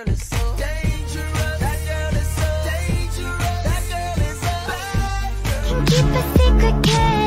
Keep a secret,